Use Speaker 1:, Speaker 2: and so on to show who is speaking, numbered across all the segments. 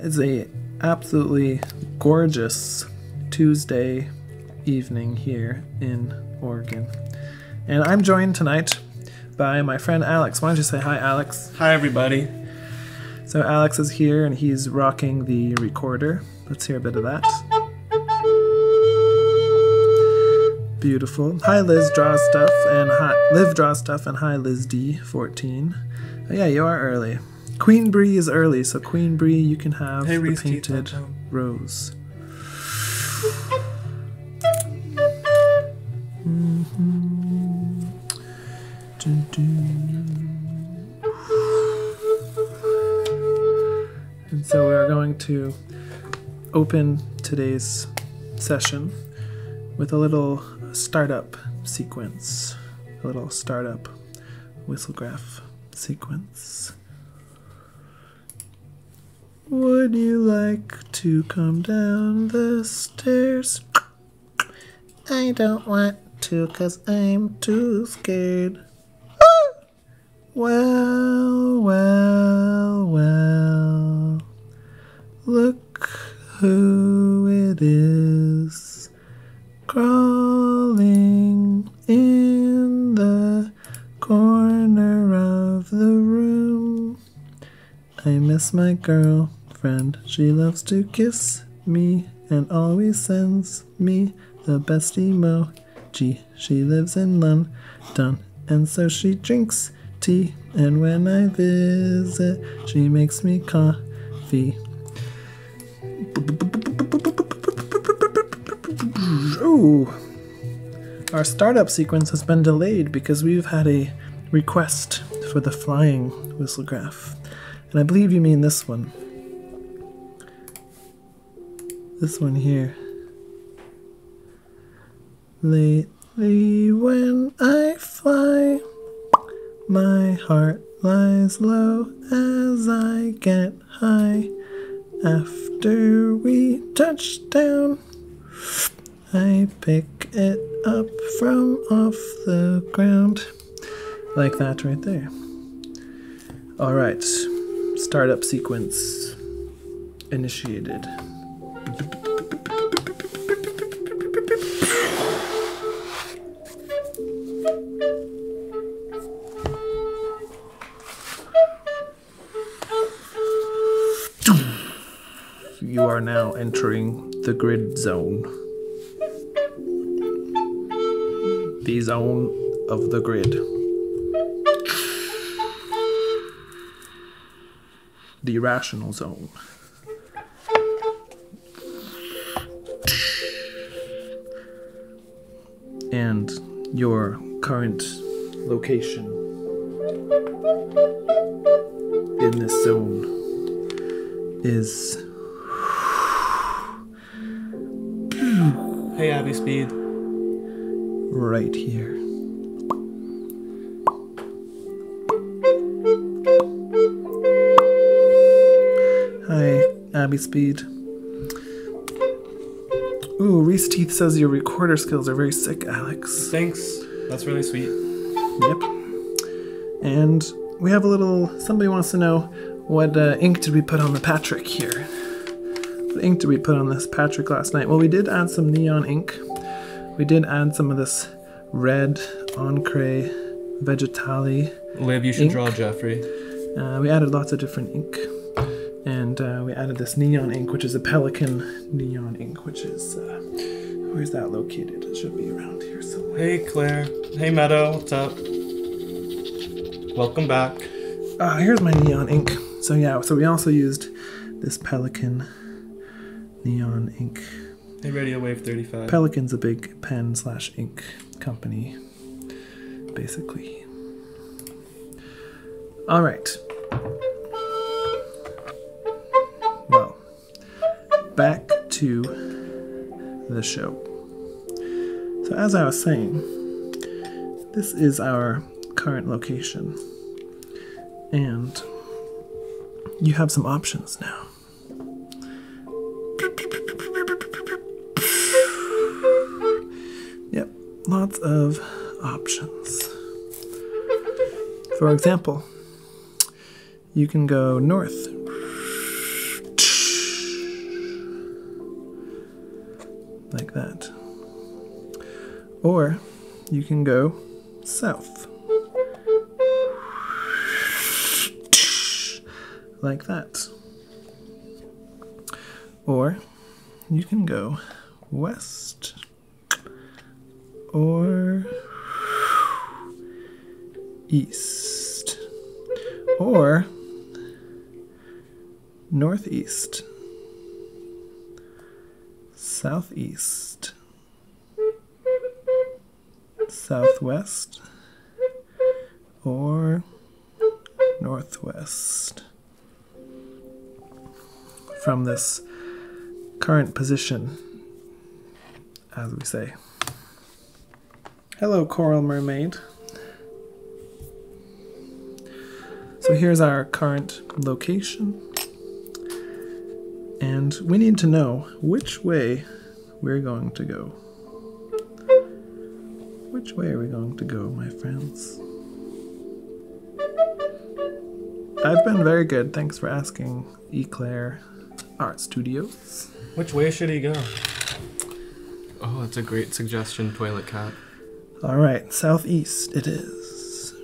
Speaker 1: It's a absolutely gorgeous Tuesday evening here in Oregon. And I'm joined tonight by my friend Alex. Why don't you say hi, Alex?
Speaker 2: Hi, everybody.
Speaker 1: So, Alex is here and he's rocking the recorder. Let's hear a bit of that. Beautiful. Hi, Liz Draw Stuff and hi, Liv Draw Stuff and hi, Liz D14. Oh, yeah, you are early. Queen Bree is early, so Queen Bree, you can have
Speaker 2: Hey,
Speaker 1: the
Speaker 2: Reese Teeth,
Speaker 1: painted rose. Mhm. Dun, dun. And so we are going to open today's session with a little startup sequence, a little startup whistlegraph sequence. Would you like to come down the stairs? I don't want to cause I'm too scared. Well, well, well. Look who it is crawling in the corner of the room. I miss my girlfriend. She loves to kiss me and always sends me the best emoji. She lives in London and so she drinks tea. And when I visit, she makes me coffee. Oh, our startup sequence has been delayed because we've had a request for the flying whistlegraph. And I believe you mean this one. This one here. Lately, when I fly, my heart lies low as I get high. After we touch down, I pick it up from off the ground. Like that right there. All right, startup sequence initiated. Are now entering the grid zone. The zone of the grid. The irrational zone. And your current location in this zone is
Speaker 2: Hey, Abby Speed.
Speaker 1: right here. Hi, Abby Speed. Ooh, Reese Teeth says your recorder skills are very sick, Alex.
Speaker 2: Thanks. That's really sweet.
Speaker 1: Yep. And we have a little. Somebody wants to know what uh, ink did we put on the Patrick here? Ink did we put on this Patrick last night? Well, we did add some neon ink. We did add some of this red Encre Vegetali.
Speaker 2: Liv, you should
Speaker 1: Ink.
Speaker 2: draw Jeffrey.
Speaker 1: Uh, we added lots of different ink. And uh, we added this neon ink, which is a Pelican neon ink, which is. Uh, where's that located? It should be around here somewhere.
Speaker 2: Hey, Claire. Hey, Meadow. What's up? Welcome back.
Speaker 1: Uh, here's my neon ink. So yeah, so we also used this Pelican neon ink.
Speaker 2: Hey, Radio Wave 35.
Speaker 1: Pelican's a big pen slash ink company, basically. All right. Well, back to the show. So as I was saying, this is our current location. And you have some options now. lots of options. For example, you can go north. Like that. Or you can go south. Like that. Or you can go west or east? Or northeast? Southeast? Southwest? Or northwest? From this current position as we say hello coral mermaid so here's our current location and we need to know which way we're going to go. Which way are we going to go, my friends? I've been very good. Thanks for asking, Eclair Art Studios.
Speaker 2: Which way should he go?
Speaker 3: Oh, that's a great suggestion, Toilet Cat.
Speaker 1: All right, southeast it is.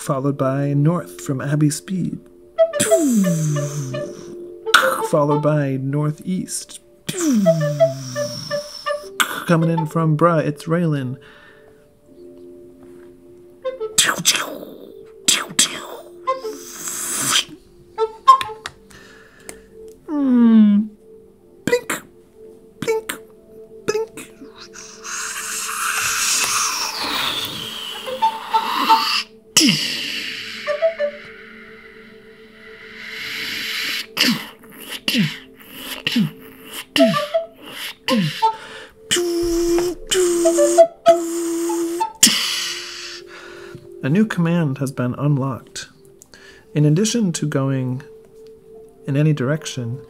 Speaker 1: Followed by north from Abbey Speed. Followed by northeast. Coming in from Bruh, it's Raylan. Unlocked. In addition to going in any direction,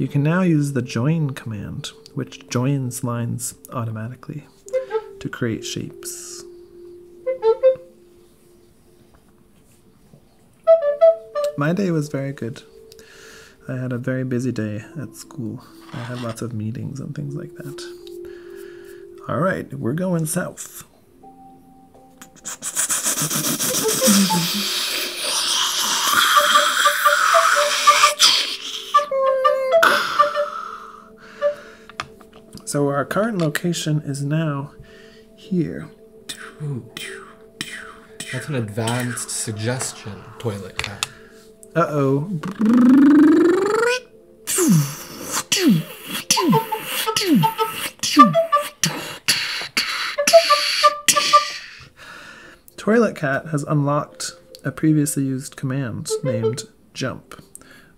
Speaker 1: you can now use the join command, which joins lines automatically to create shapes. My day was very good. I had a very busy day at school. I had lots of meetings and things like that. All right, we're going south. So our current location is now here.
Speaker 3: That's an advanced suggestion, Toilet Cat.
Speaker 1: Uh oh. Toilet Cat has unlocked a previously used command named jump,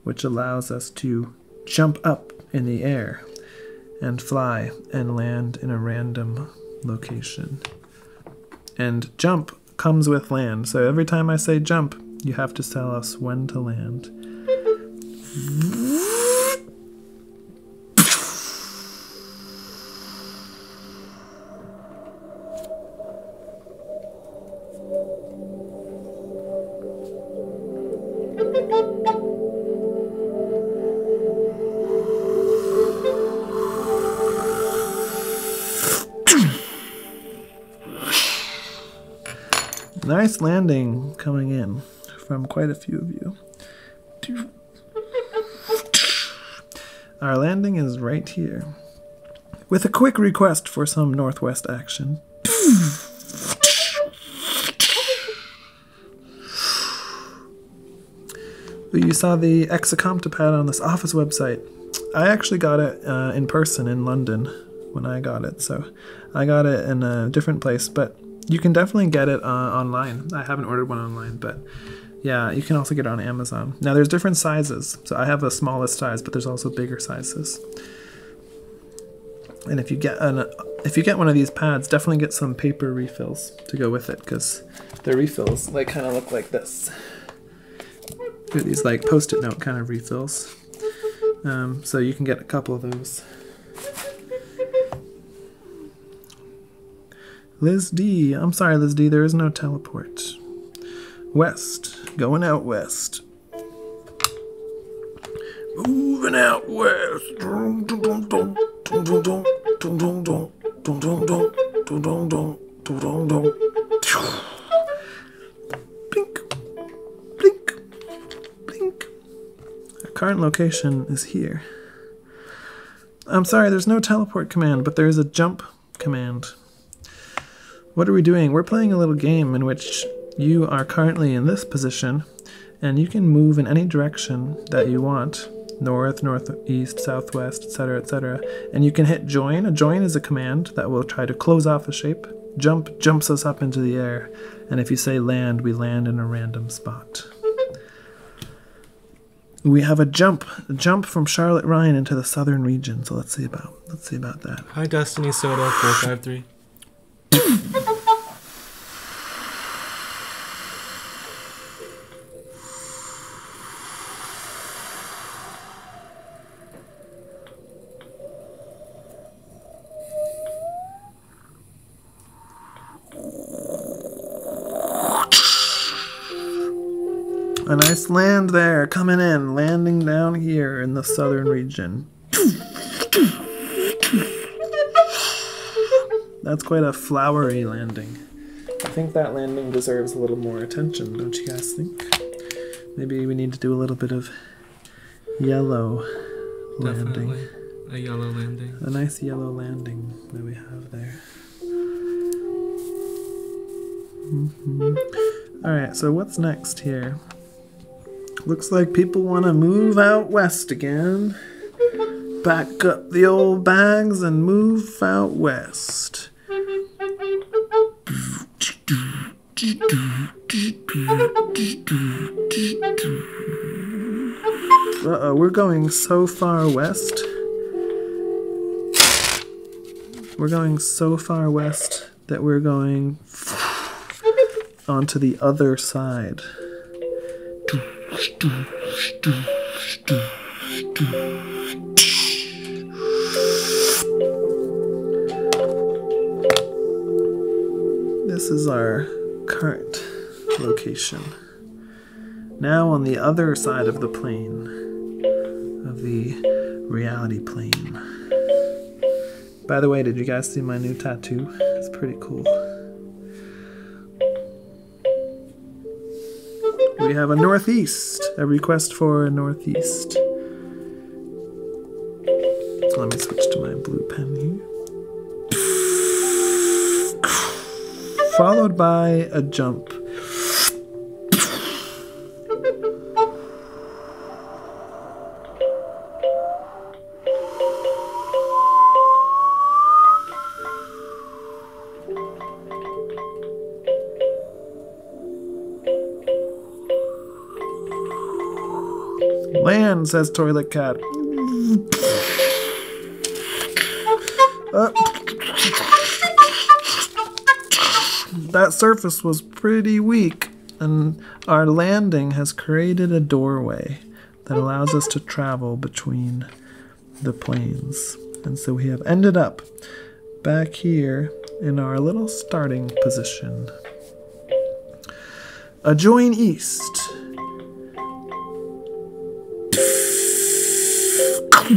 Speaker 1: which allows us to jump up in the air and fly and land in a random location. And jump comes with land, so every time I say jump, you have to tell us when to land. Nice landing coming in from quite a few of you. Our landing is right here. With a quick request for some northwest action. You saw the Exacompta pad on this office website. I actually got it uh, in person in London when I got it, so I got it in a different place, but you can definitely get it uh, online. I haven't ordered one online, but yeah, you can also get it on Amazon. Now there's different sizes. So I have the smallest size, but there's also bigger sizes. And if you get an if you get one of these pads, definitely get some paper refills to go with it because the refills like kind of look like this. They're these like post-it note kind of refills. Um, so you can get a couple of those. Liz D. I'm sorry, Liz D. There is no teleport. West. Going out west. Moving out west. Blink. Blink. Blink. Our current location is here. I'm sorry, there's no teleport command, but there is a jump command. What are we doing? We're playing a little game in which you are currently in this position and you can move in any direction that you want north, northeast, southwest, etc., etc. And you can hit join. A join is a command that will try to close off a shape. Jump jumps us up into the air. And if you say land, we land in a random spot. We have a jump, a jump from Charlotte Ryan into the southern region. So let's see about let's see about that.
Speaker 2: Hi, Destiny Soda 453.
Speaker 1: A nice land there, coming in, landing down here in the southern region. That's quite a flowery landing. I think that landing deserves a little more attention, don't you guys think? Maybe we need to do a little bit of yellow landing.
Speaker 3: Definitely. A yellow landing.
Speaker 1: A nice yellow landing that we have there. Mhm. All right, so what's next here? Looks like people want to move out west again. Back up the old bags and move out west. Uh oh, we're going so far west. We're going so far west that we're going onto the other side. This is our current location. Now on the other side of the plane, of the reality plane. By the way, did you guys see my new tattoo? It's pretty cool. We have a northeast, a request for a northeast. So let me switch to my blue pen here. Followed by a jump. Land, says Toilet Cat. Uh, that surface was pretty weak, and our landing has created a doorway that allows us to travel between the planes. And so we have ended up back here in our little starting position. A join east. A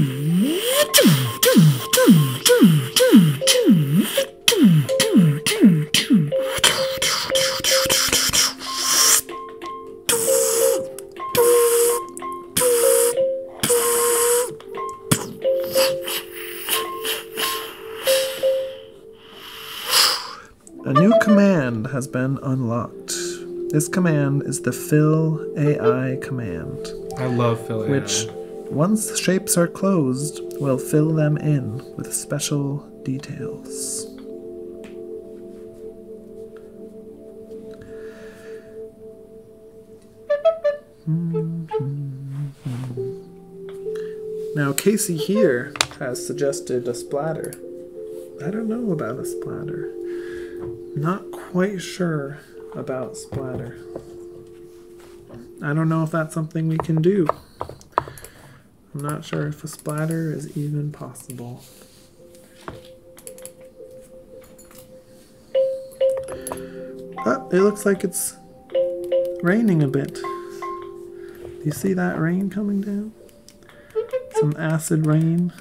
Speaker 1: new command has been unlocked. This command is the fill AI command,
Speaker 3: I love Phil. AI.
Speaker 1: which, once are closed, we'll fill them in with special details. Hmm. Now, Casey here has suggested a splatter. I don't know about a splatter. Not quite sure about splatter. I don't know if that's something we can do. I'm not sure if a splatter is even possible. Ah, it looks like it's raining a bit. Do you see that rain coming down? Some acid rain.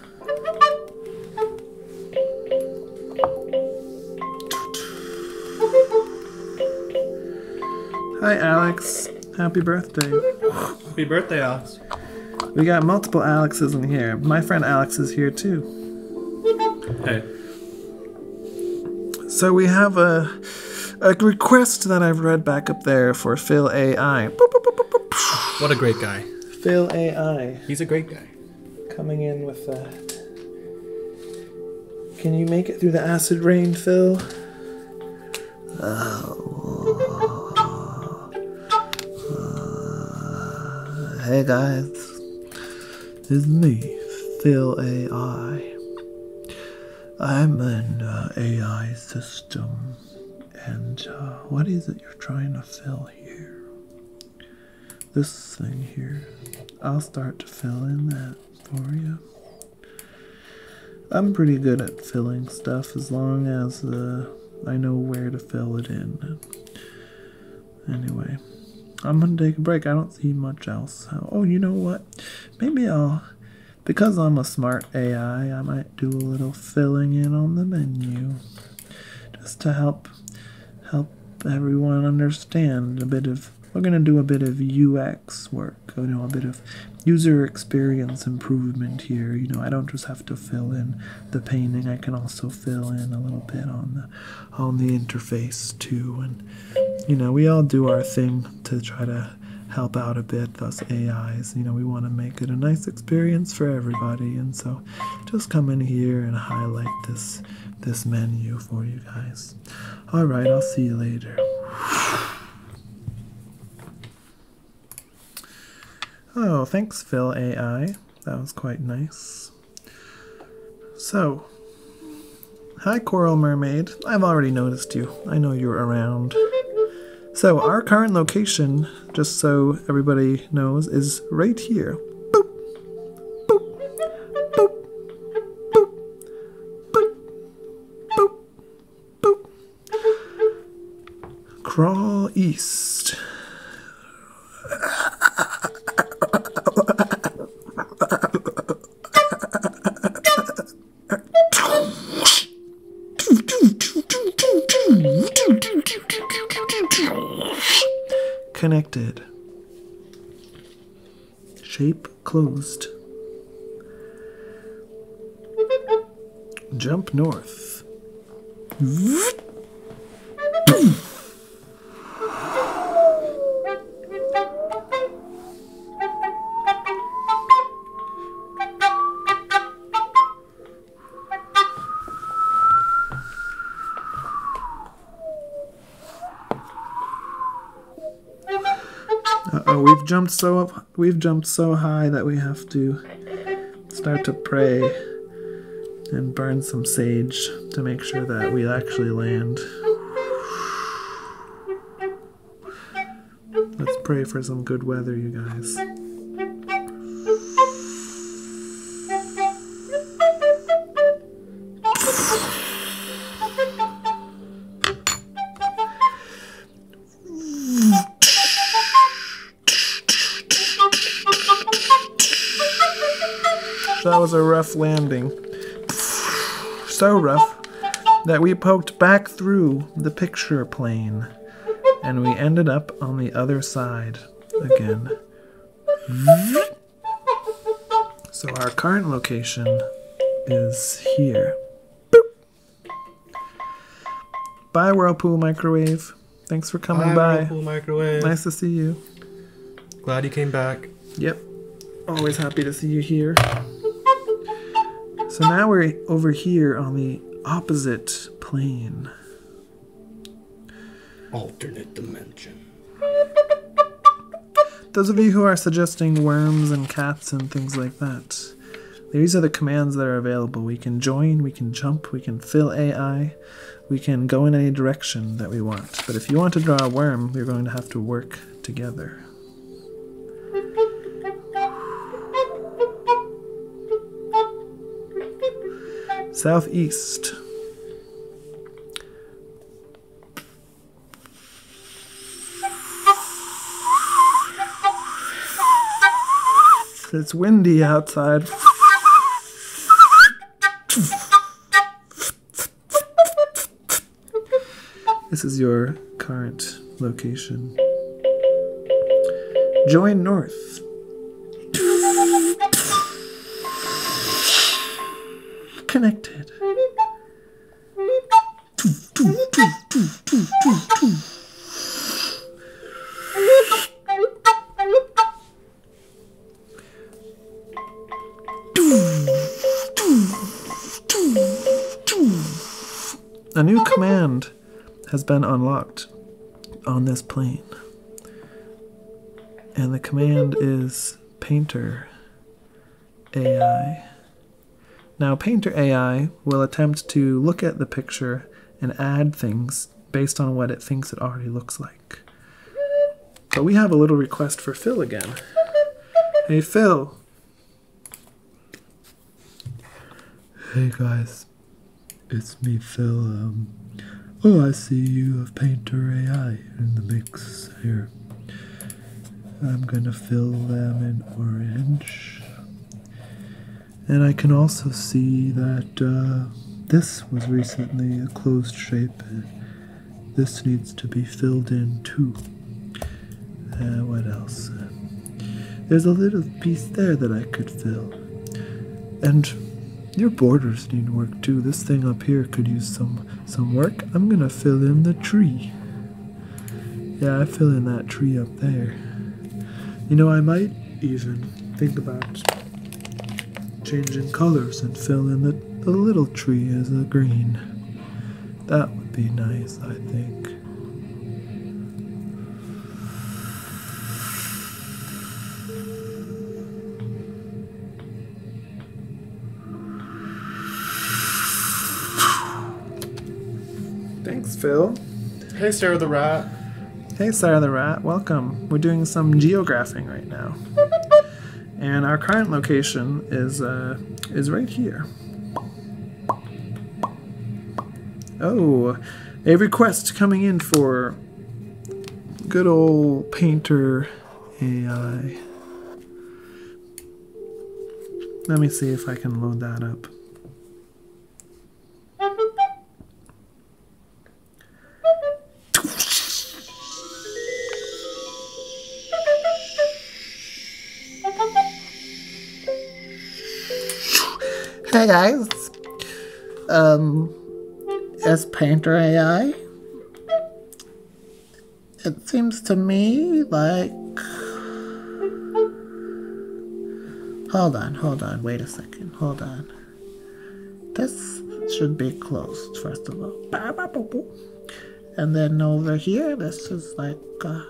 Speaker 1: Hi, Alex. Happy birthday.
Speaker 2: Happy birthday, Alex.
Speaker 1: We got multiple Alexes in here. My friend Alex is here too.
Speaker 2: Hey.
Speaker 1: So we have a a request that I've read back up there for Phil AI.
Speaker 2: What a great guy.
Speaker 1: Phil AI
Speaker 2: He's a great guy.
Speaker 1: coming in with that. Can you make it through the acid rain, Phil? Oh. Hey guys, it's me, Phil AI. I'm an uh, AI system, and uh, what is it you're trying to fill here? This thing here. I'll start to fill in that for you. I'm pretty good at filling stuff as long as uh, I know where to fill it in. Anyway, I'm gonna take a break. I don't see much else. Oh, you know what? Maybe I'll, because I'm a smart AI, I might do a little filling in on the menu, just to help help everyone understand a bit of. We're gonna do a bit of UX work, you know, a bit of user experience improvement here. You know, I don't just have to fill in the painting; I can also fill in a little bit on the on the interface too. And you know, we all do our thing to try to help out a bit. Us AIs, you know, we want to make it a nice experience for everybody. And so, just come in here and highlight this this menu for you guys. All right, I'll see you later. Oh, thanks, Phil AI. That was quite nice. So, hi, Coral Mermaid. I've already noticed you. I know you're around. So, our current location, just so everybody knows, is right here. Boop, boop, boop, boop, boop, boop, boop. Crawl east. Connected. Shape closed. Jump north. Uh-oh, we've jumped so up we've jumped so high that we have to start to pray and burn some sage to make sure that we actually land. Let's pray for some good weather, you guys. So rough that we poked back through the picture plane and we ended up on the other side again. So our current location is here. Boop. Bye, Whirlpool Microwave. Thanks for coming
Speaker 2: Hi,
Speaker 1: by.
Speaker 2: Whirlpool microwave.
Speaker 1: Nice to see you.
Speaker 2: Glad you came back.
Speaker 1: Yep. Always happy to see you here. So now we're over here on the opposite plane.
Speaker 2: Alternate dimension.
Speaker 1: Those of you who are suggesting worms and cats and things like that, these are the commands that are available. We can join, we can jump, we can fill AI, we can go in any direction that we want. But if you want to draw a worm, you're going to have to work together. Southeast. It's windy outside. This is your current location. Join North. A new command has been unlocked on this plane. And the command is Painter AI. Now, Painter AI will attempt to look at the picture and add things based on what it thinks it already looks like. But we have a little request for Phil again. Hey, Phil. Hey, guys. It's me, Phil. Um, oh, I see you have Painter AI in the mix here. I'm gonna fill them in orange. And I can also see that uh, this was recently a closed shape. This needs to be filled in too. Uh, what else? There's a little piece there that I could fill. And your borders need work too. This thing up here could use some some work. I'm gonna fill in the tree. Yeah, I fill in that tree up there. You know, I might even think about changing colors and fill in the, the little tree as a green. That would be nice, I think. Phil.
Speaker 2: Hey, Sarah the Rat.
Speaker 1: Hey, Sarah the Rat, welcome. We're doing some geographing right now. And our current location is uh, is right here. Oh, a request coming in for good old painter AI. Let me see if I can load that up. Hey guys. Um, Painter AI, it seems to me like. Hold on, hold on, wait a second, hold on. This should be closed, first of all. And then over here, this is like. Uh,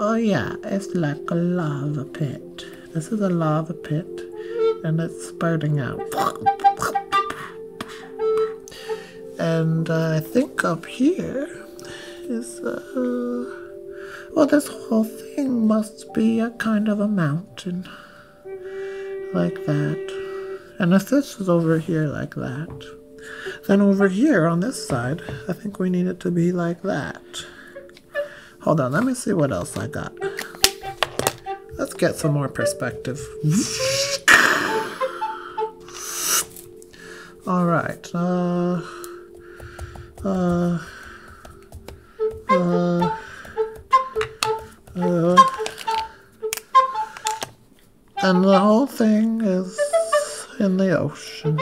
Speaker 1: oh, yeah, it's like a lava pit. This is a lava pit and it's spouting out. And uh, I think up here is, uh, well, this whole thing must be a kind of a mountain, like that. And if this is over here like that, then over here on this side, I think we need it to be like that. Hold on, let me see what else I got. Let's get some more perspective. All right. Uh, uh, uh, uh, and the whole thing is in the ocean.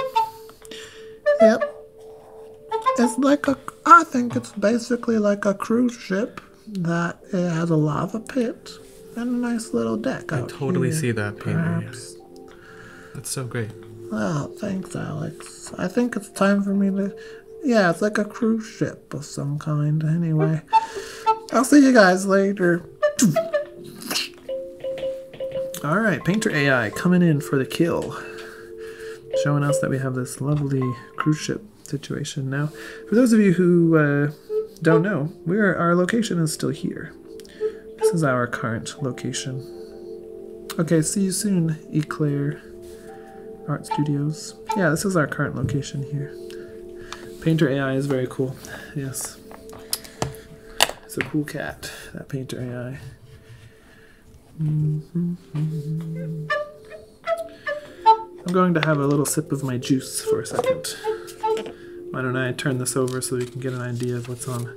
Speaker 1: Yep. It's like a, I think it's basically like a cruise ship that it has a lava pit and a nice little deck
Speaker 3: I totally
Speaker 1: here,
Speaker 3: see that
Speaker 1: perhaps.
Speaker 3: That's so great.
Speaker 1: Well, thanks, Alex. I think it's time for me to. Yeah, it's like a cruise ship of some kind, anyway. I'll see you guys later. Alright, Painter AI coming in for the kill. Showing us that we have this lovely cruise ship situation. Now, for those of you who uh, don't know, we're, our location is still here. This is our current location. Okay, see you soon, Eclair. Art Studios. Yeah, this is our current location here. Painter AI is very cool. Yes. It's a cool cat, that Painter AI. Mhm. I'm going to have a little sip of my juice for a second. Why don't I turn this over so we can get an idea of what's on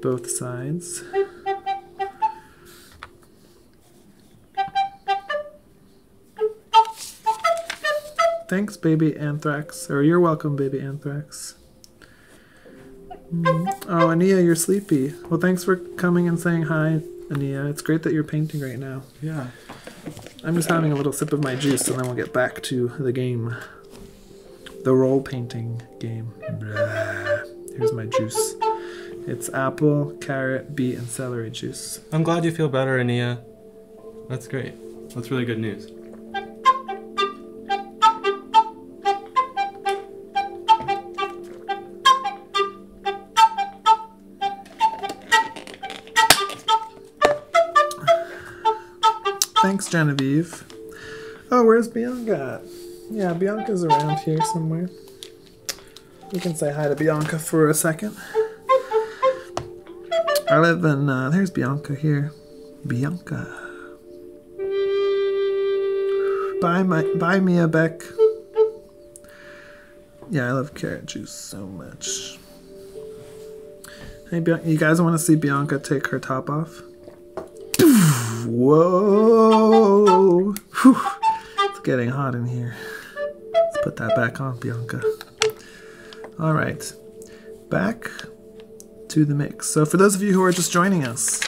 Speaker 1: both sides? Thanks, baby Anthrax. Or you're welcome, baby Anthrax. Mm. Oh, Ania, you're sleepy. Well, thanks for coming and saying hi, Ania. It's great that you're painting right now.
Speaker 3: Yeah.
Speaker 1: I'm just having a little sip of my juice and then we'll get back to the game. The role painting game. Blah. Here's my juice. It's apple, carrot, beet, and celery juice.
Speaker 3: I'm glad you feel better, Ania. That's great. That's really good news.
Speaker 1: Genevieve. Oh, where's Bianca? Yeah, Bianca's around here somewhere. We can say hi to Bianca for a second. I live in, uh, there's Bianca here. Bianca. Bye, my, bye, Mia Beck. Yeah, I love carrot juice so much. Hey, Bianca, you guys want to see Bianca take her top off? Whoa! Whew. It's getting hot in here. Let's put that back on, Bianca. All right, back to the mix. So, for those of you who are just joining us,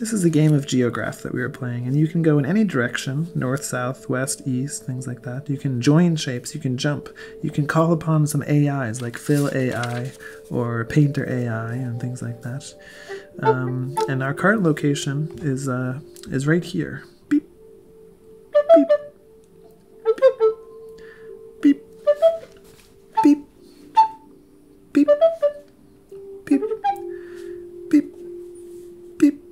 Speaker 1: this is a game of Geograph that we are playing, and you can go in any direction north, south, west, east, things like that. You can join shapes, you can jump, you can call upon some AIs like Fill AI or Painter AI and things like that. Um, and our current location is uh, is right here. Beep, beep, beep, beep, beep, beep, beep, beep,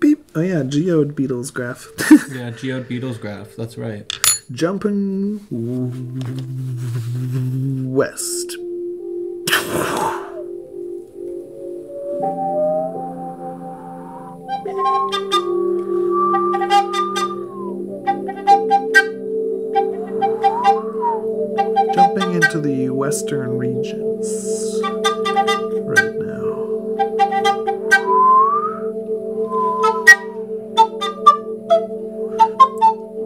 Speaker 1: beep. Oh yeah, geode beetles graph.
Speaker 3: Yeah, geode beetles graph. That's right.
Speaker 1: Jumping west. Western regions right now.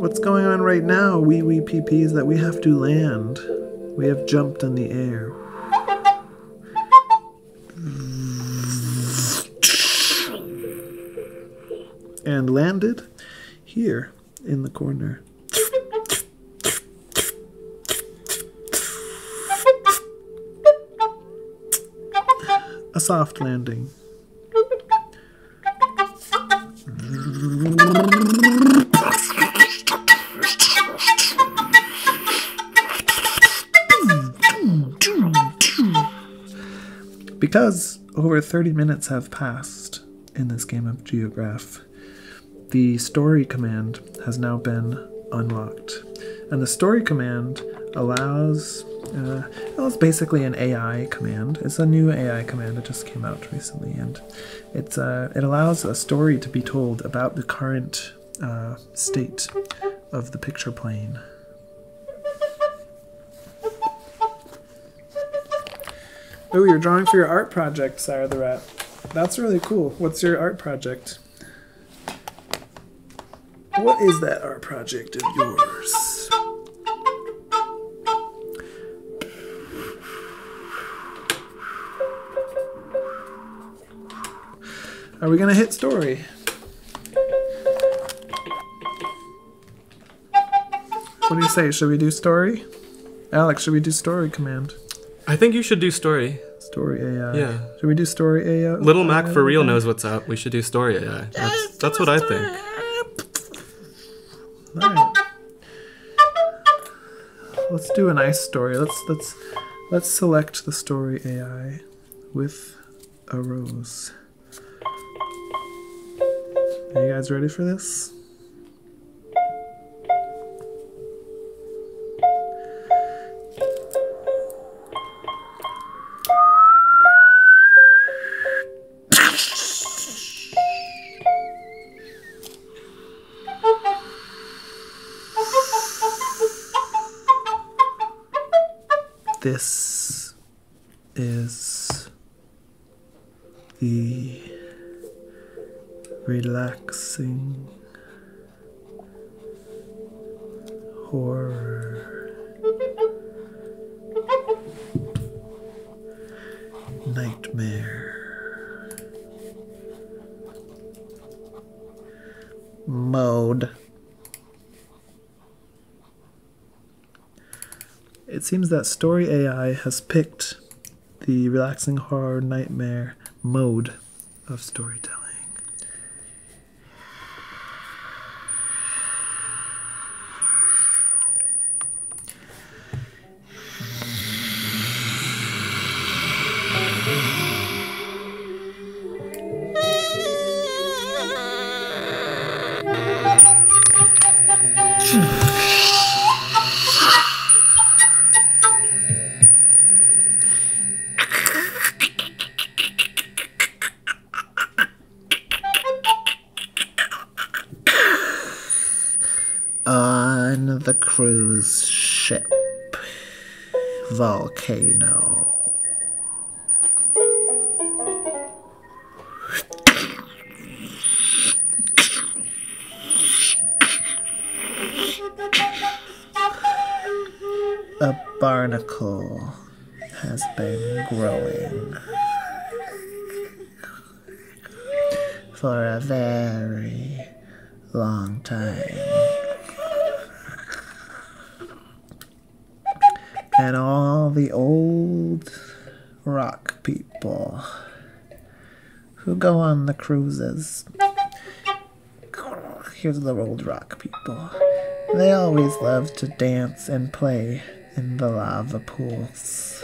Speaker 1: What's going on right now, wee wee is that we have to land. We have jumped in the air. And landed here in the corner. Soft landing. Because over 30 minutes have passed in this game of Geograph, the story command has now been unlocked. And the story command allows, uh, well, it's basically an AI command. It's a new AI command that just came out recently, and it's uh, it allows a story to be told about the current uh, state of the picture plane. Oh, you're drawing for your art project, Sarah the Rat. That's really cool. What's your art project? What is that art project of yours? Are we gonna hit story? What do you say? Should we do story? Alex, should we do story command?
Speaker 3: I think you should do story.
Speaker 1: Story AI.
Speaker 3: Yeah.
Speaker 1: Should we do story AI?
Speaker 3: Little Mac for real knows what's up. We should do story AI. That's, that's what I think.
Speaker 1: Alright. Let's do a nice story. Let's let's let's select the story AI with a rose. Are you guys ready for this? this horror nightmare mode. It seems that Story AI has picked the relaxing horror nightmare mode of storytelling. Barnacle has been growing for a very long time. And all the old rock people who go on the cruises. Here's the old rock people. They always love to dance and play in the lava pools.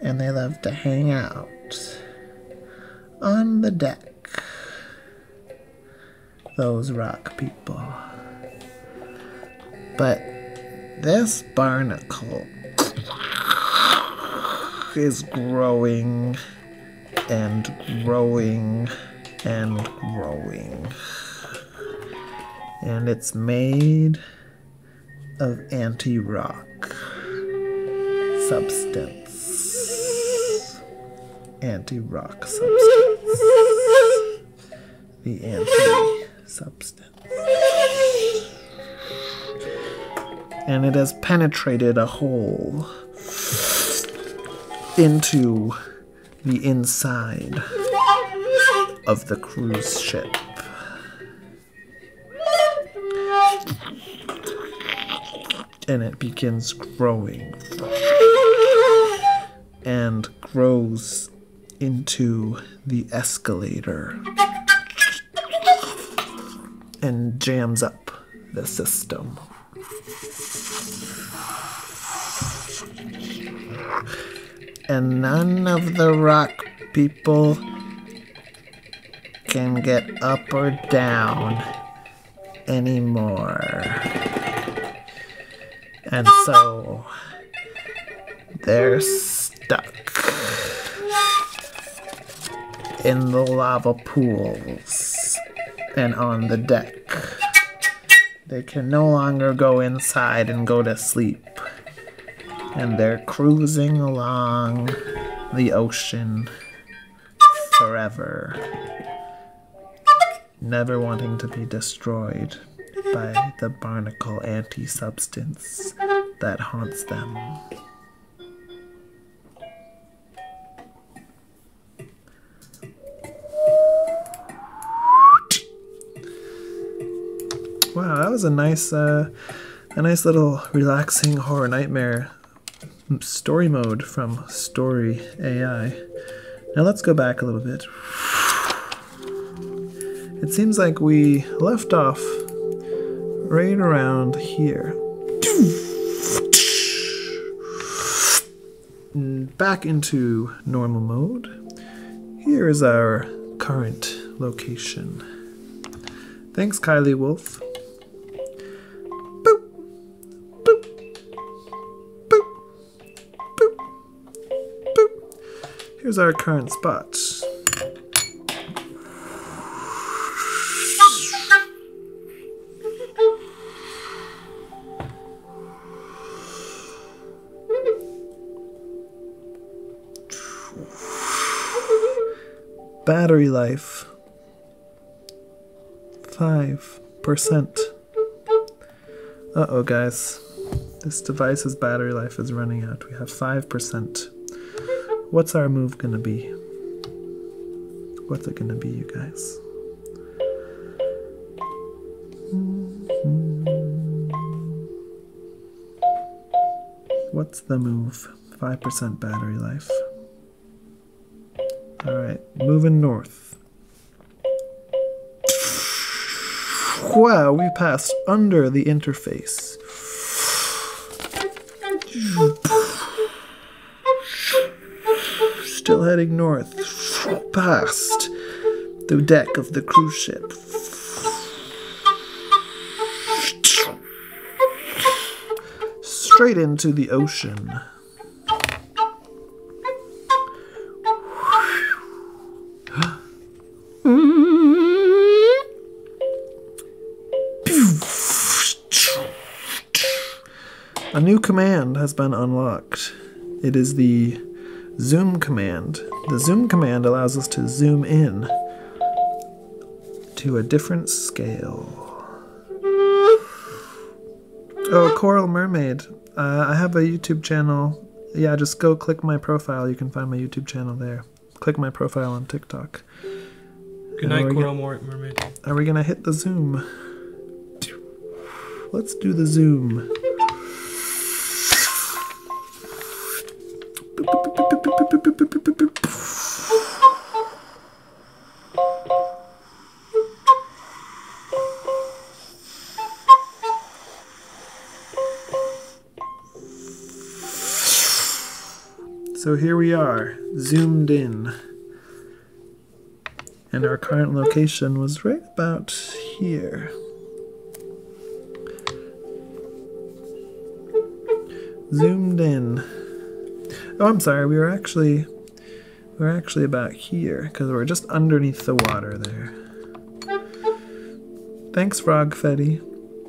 Speaker 1: And they love to hang out on the deck. Those rock people. But this barnacle is growing and growing and growing. And it's made of anti rock substance. Anti rock substance. The anti substance. And it has penetrated a hole into the inside of the cruise ship. And it begins growing and grows into the escalator and jams up the system. And none of the rock people can get up or down anymore. And so they're stuck in the lava pools and on the deck. They can no longer go inside and go to sleep. And they're cruising along the ocean forever, never wanting to be destroyed by the barnacle anti substance that haunts them. Wow, that was a nice, uh, a nice little relaxing horror nightmare story mode from Story AI. Now let's go back a little bit. It seems like we left off right around here. Mm, back into normal mode. Here is our current location. Thanks, Kylie Wolf. Boop. Boop. Boop. Here's our current spot. Battery life 5%. Uh oh, guys. This device's battery life is running out. We have 5%. What's our move gonna be? What's it gonna be, you guys? What's the move? 5% battery life. Alright, moving north. Wow, we passed under the interface. Still heading north. Past the deck of the cruise ship. Straight into the ocean. New command has been unlocked. It is the zoom command. The zoom command allows us to zoom in to a different scale. Oh, Coral Mermaid. Uh, I have a YouTube channel. Yeah, just go click my profile. You can find my YouTube channel there. Click my profile on TikTok.
Speaker 3: Good night, Coral Mermaid.
Speaker 1: Are we gonna hit the zoom? Let's do the zoom. So here we are, zoomed in. And our current location was right about here. Zoomed in. Oh, I'm sorry. We were actually we were actually about here because we're just underneath the water there. Thanks, Frog Fetty.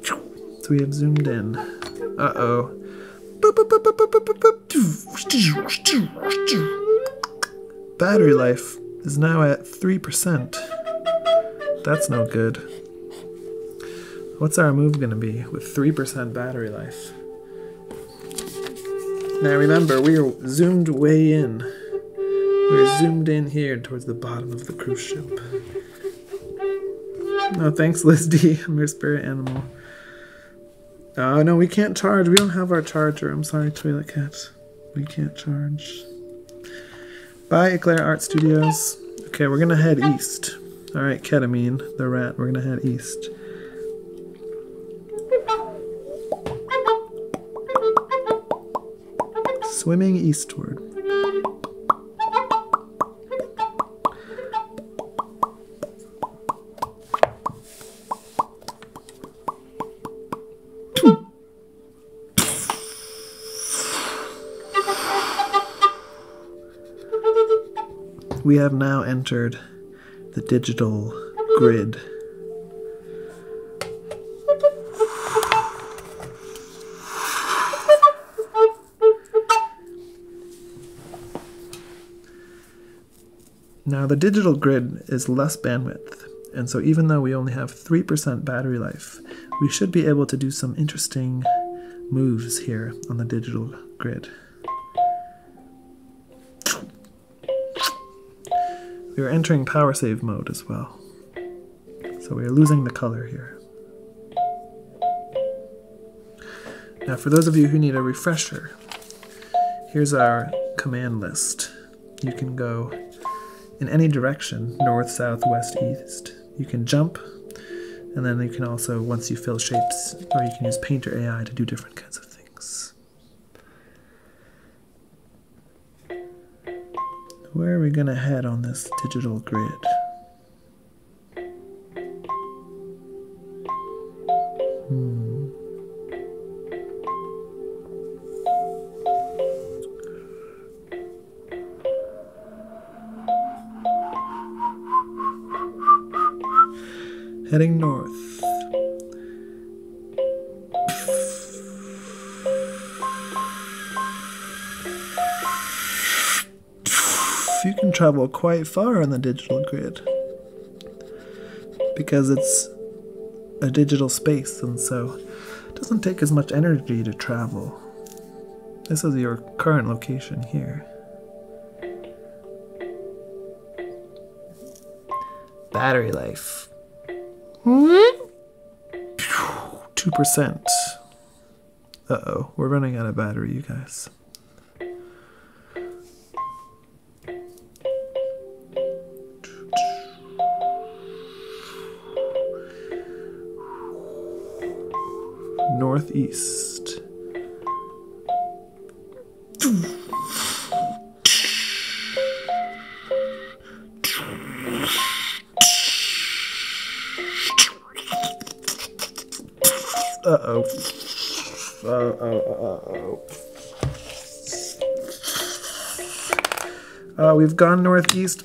Speaker 1: So we have zoomed in. Uh oh. Battery life is now at 3%. That's no good. What's our move to be with 3% battery life? Now remember, we are zoomed way in. We're zoomed in here towards the bottom of the cruise ship. No, thanks, Liz D. I'm your spirit animal. Oh, no, we can't charge. We don't have our charger. I'm sorry, Toilet Cat. We can't charge. Bye, Eclair Art Studios. Okay, we're gonna head east. Alright, Ketamine, the rat, we're gonna head east. Swimming eastward. We have now entered the digital grid. Now, the digital grid is less bandwidth, and so even though we only have 3% battery life, we should be able to do some interesting moves here on the digital grid. We are entering power save mode as well. So we are losing the color here. Now, for those of you who need a refresher, here's our command list. You can go in any direction north, south, west, east. You can jump, and then you can also, once you fill shapes, or you can use Painter AI to do different kinds of things. Where are we going to head on this digital grid? Heading north. you can travel quite far on the digital grid because it's a digital space and so it doesn't take as much energy to travel. This is your current location here. Battery life. 2%. Uh oh, we're running out of battery, you guys.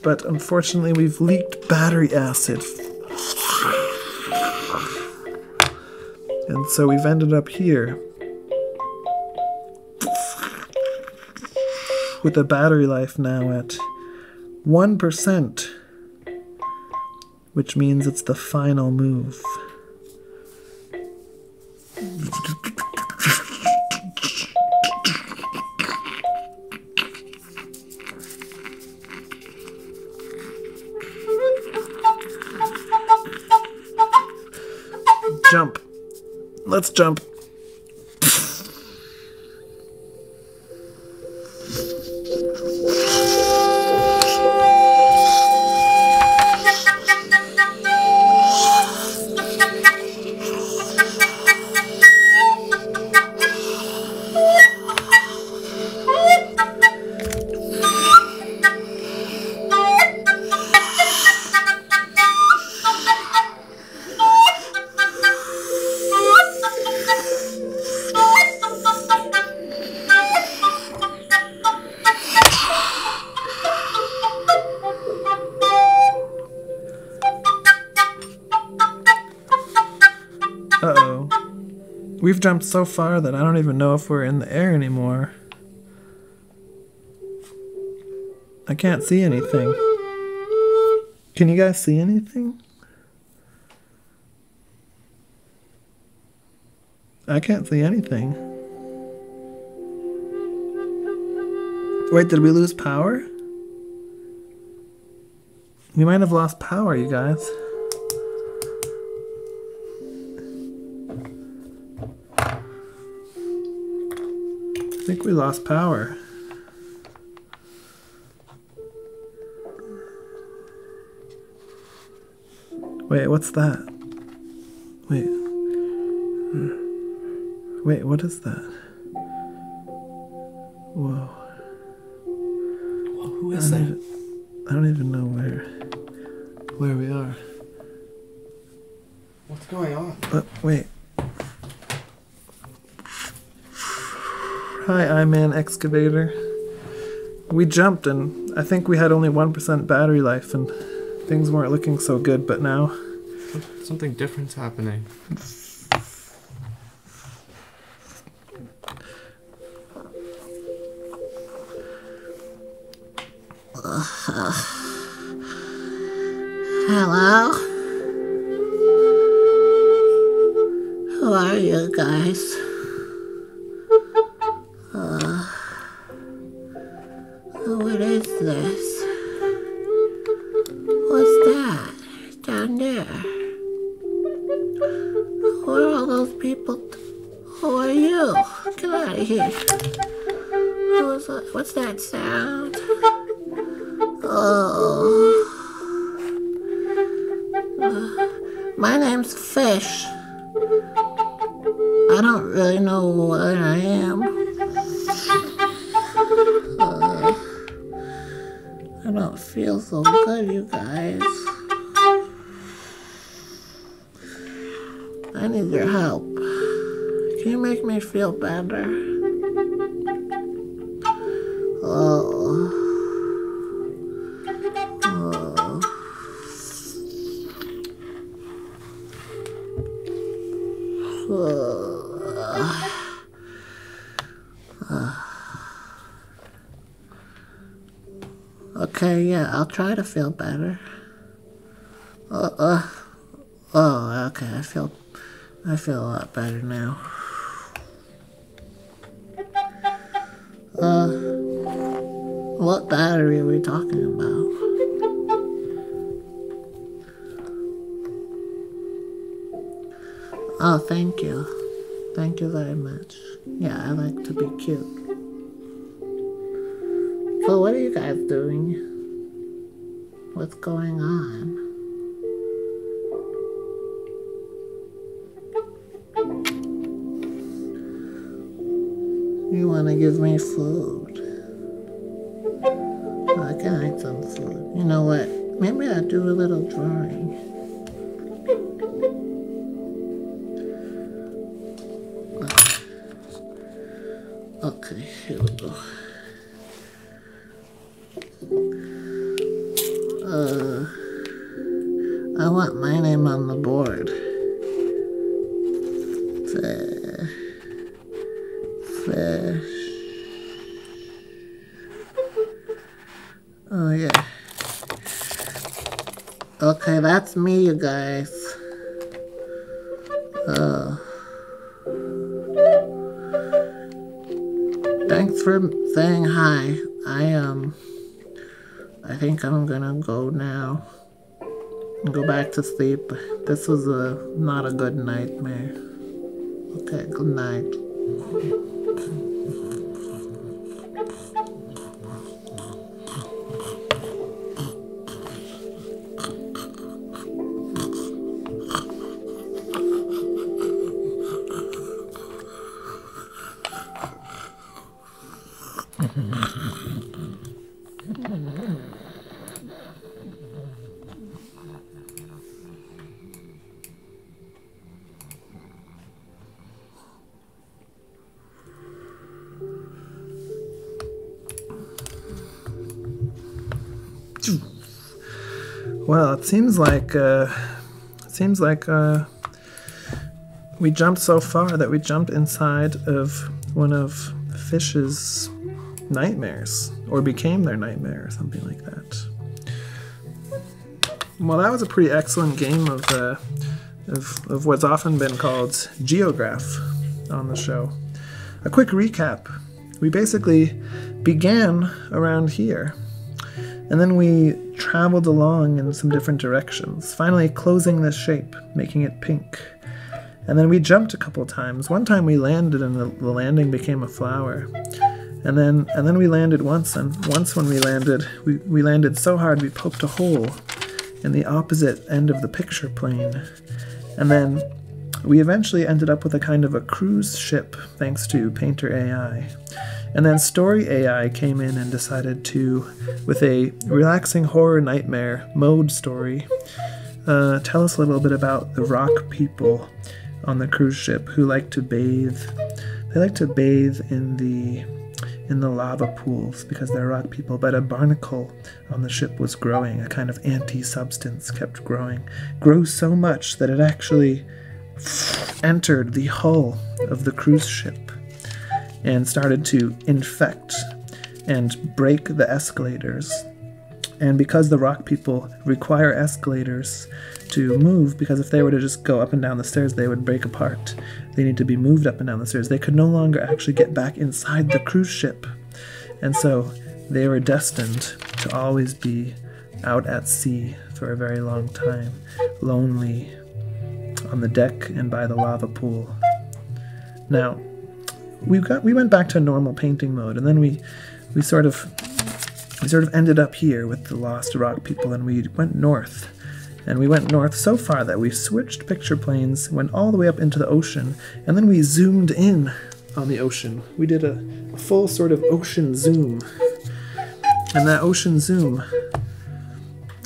Speaker 1: But unfortunately we've leaked battery acid. And so we've ended up here. With the battery life now at 1%. Which means it's the final move. Jump. Let's jump. So far that I don't even know if we're in the air anymore. I can't see anything. Can you guys see anything? I can't see anything. Wait, did we lose power? We might have lost power, you guys. Think we lost power. Wait, what's that? Wait. Wait, what is that? Whoa.
Speaker 3: Who
Speaker 1: I don't,
Speaker 3: that?
Speaker 1: even, I don't even know where where we are.
Speaker 3: What's going on?
Speaker 1: But wait. Hi, I'm excavator. We jumped and I think we had only 1% battery life and things weren't looking so good, but now
Speaker 3: Something different's happening.
Speaker 4: I need your help. Can you make me feel better? Oh. Oh. Okay, yeah, I'll try to feel better. Uh, uh, oh, okay, I feel, I feel a lot better now. Uh, what battery are we talking about? Oh, thank you. Thank you very much. Yeah, I like to be cute. So, what are you guys doing? What's going on? You want to give me food? I can eat some food. You know what? Maybe I'll do a little drawing. Okay, that's me, you guys. Uh, thanks for saying hi. I, um, I think I'm gonna go now. and Go back to sleep. This was a not a good nightmare. Okay, good night.
Speaker 1: Seems like uh, seems like uh, we jumped so far that we jumped inside of one of fish's nightmares, or became their nightmare, or something like that. Well, that was a pretty excellent game of uh, of, of what's often been called geograph on the show. A quick recap: we basically began around here. And then we traveled along in some different directions, finally closing the shape, making it pink. And then we jumped a couple times. One time we landed and the, the landing became a flower. And then and then we landed once and once when we landed, we, we landed so hard we poked a hole in the opposite end of the picture plane. And then we eventually ended up with a kind of a cruise ship thanks to Painter AI. And then Story AI came in and decided to, with a relaxing horror nightmare mode story, uh, tell us a little bit about the rock people on the cruise ship who like to bathe. They like to bathe in the in the lava pools because they're rock people. But a barnacle on the ship was growing. A kind of anti-substance kept growing, grows so much that it actually entered the hull of the cruise ship and started to infect and break the escalators. And because the rock people require escalators to move, because if they were to just go up and down the stairs, they would break apart. They need to be moved up and down the stairs. They could no longer actually get back inside the cruise ship. And so they were destined to always be out at sea for a very long time, lonely on the deck and by the lava pool. Now, we got we went back to normal painting mode, and then we we sort of we sort of ended up here with the lost rock people, and we went north. And we went north so far that we switched picture planes, went all the way up into the ocean, and then we zoomed in on the ocean. We did a, a full sort of ocean zoom. And that ocean zoom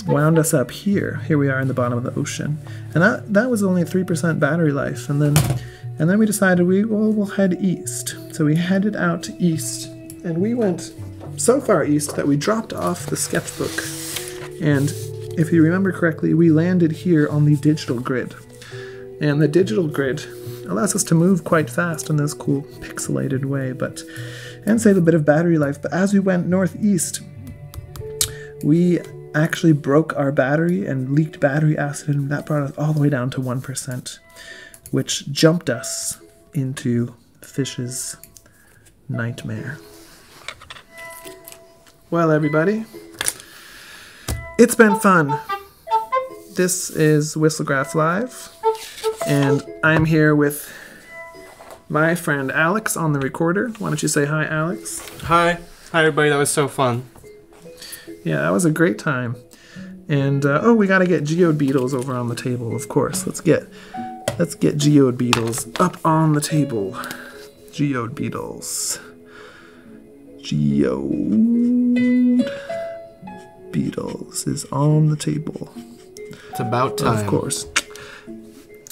Speaker 1: wound us up here. Here we are in the bottom of the ocean. And that, that was only 3% battery life. And then and then we decided we well we'll head east. So we headed out east. And we went so far east that we dropped off the sketchbook. And if you remember correctly, we landed here on the digital grid. And the digital grid allows us to move quite fast in this cool pixelated way, but and save a bit of battery life. But as we went northeast, we actually broke our battery and leaked battery acid, and that brought us all the way down to 1%, which jumped us into Fish's nightmare. Well, everybody, it's been fun. This is Whistlegraph Live, and I'm here with my friend Alex on the recorder. Why don't you say hi, Alex?
Speaker 3: Hi. Hi, everybody. That was so fun.
Speaker 1: Yeah, that was a great time. And uh, oh, we gotta get geode beetles over on the table, of course. Let's get let's get geode beetles up on the table. Geode beetles. Geode beetles is on the table.
Speaker 3: It's about time.
Speaker 1: Of course.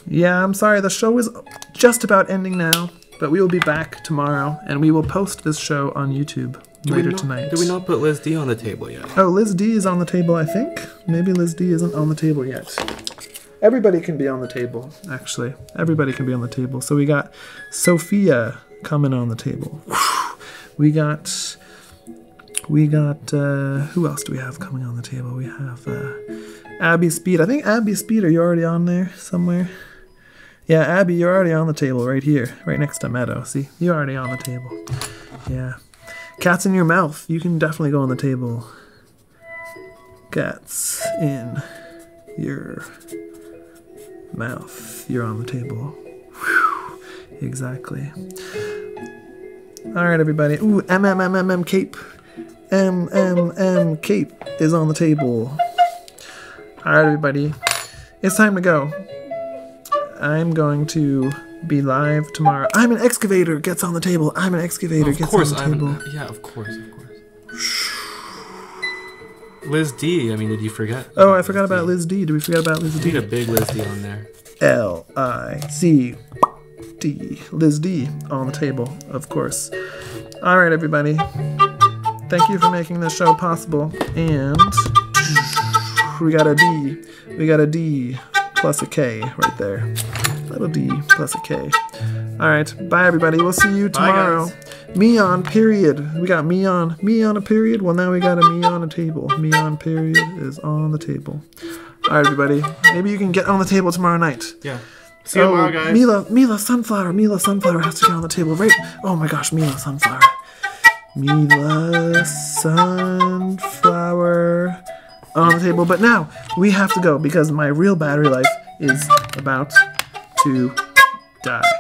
Speaker 1: Yeah, I'm sorry, the show is just about ending now, but we will be back tomorrow and we will post this show on YouTube
Speaker 3: we
Speaker 1: later
Speaker 3: not-
Speaker 1: tonight.
Speaker 3: Did we not put Liz D on the table yet?
Speaker 1: Oh, Liz D is on the table, I think. Maybe Liz D isn't on the table yet. Everybody can be on the table, actually. Everybody can be on the table. So we got Sophia coming on the table. We got. We got. Uh, who else do we have coming on the table? We have uh, Abby Speed. I think Abby Speed, are you already on there somewhere? Yeah, Abby, you're already on the table right here, right next to Meadow. See, you're already on the table. Yeah. Cats in your mouth. You can definitely go on the table. Cats in your mouth. You're on the table. Whew. Exactly. All right, everybody. Ooh, MMMMM cape. MMM cape is on the table. All right, everybody. It's time to go. I'm going to be live tomorrow. I'm an excavator. Gets on the table. I'm an excavator.
Speaker 3: Of
Speaker 1: gets
Speaker 3: course,
Speaker 1: on the
Speaker 3: I'm.
Speaker 1: table.
Speaker 3: Yeah, of course, of course. Liz D. I mean, did you forget?
Speaker 1: Oh, I forgot about Liz D. Did we forget about Liz
Speaker 3: We need a
Speaker 1: D?
Speaker 3: big Liz D on there.
Speaker 1: L I C D. Liz D on the table, of course. All right, everybody. Thank you for making this show possible. And we got a D. We got a D plus a K right there. Little D plus a K. All right. Bye, everybody. We'll see you tomorrow. Me on period. We got me on me on a period. Well, now we got a me on a table. Me on period is on the table. All right, everybody. Maybe you can get on the table tomorrow night.
Speaker 3: Yeah. See you tomorrow, guys.
Speaker 1: Mila, Mila Sunflower, Mila Sunflower has to get on the table, right? Oh my gosh, Mila Sunflower. Mila Sunflower on the table. But now we have to go because my real battery life is about to die.